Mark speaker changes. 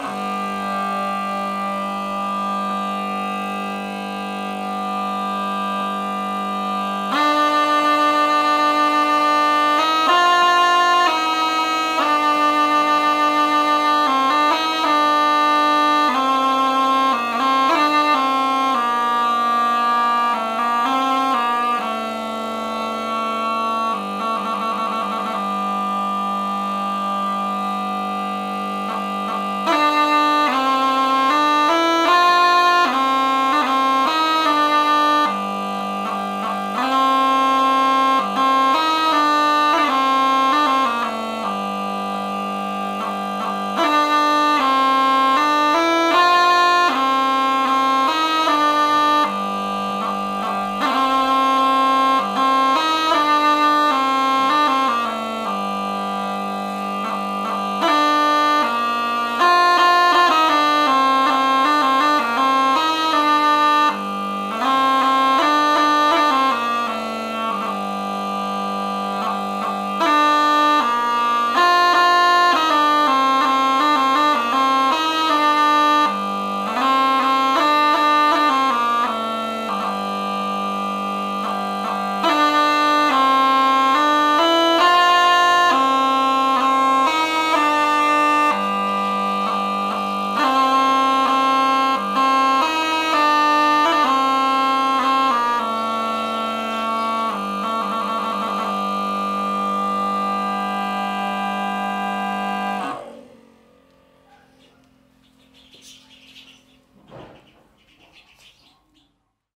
Speaker 1: Uh...